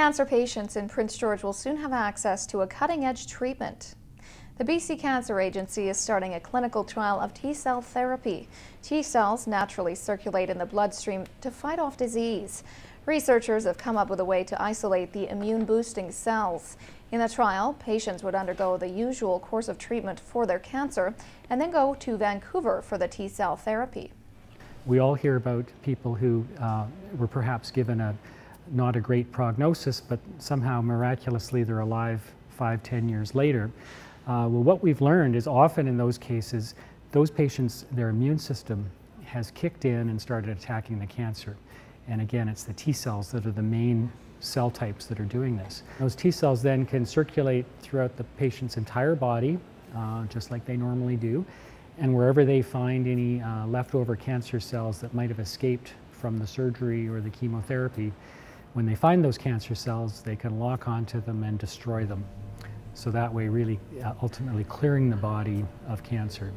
Cancer patients in Prince George will soon have access to a cutting-edge treatment. The BC Cancer Agency is starting a clinical trial of T-cell therapy. T-cells naturally circulate in the bloodstream to fight off disease. Researchers have come up with a way to isolate the immune-boosting cells. In the trial, patients would undergo the usual course of treatment for their cancer and then go to Vancouver for the T-cell therapy. We all hear about people who uh, were perhaps given a not a great prognosis, but somehow miraculously they're alive five, ten years later. Uh, well, what we've learned is often in those cases, those patients, their immune system has kicked in and started attacking the cancer. And again, it's the T cells that are the main cell types that are doing this. Those T cells then can circulate throughout the patient's entire body, uh, just like they normally do. And wherever they find any uh, leftover cancer cells that might have escaped from the surgery or the chemotherapy, when they find those cancer cells, they can lock onto them and destroy them. So that way really uh, ultimately clearing the body of cancer.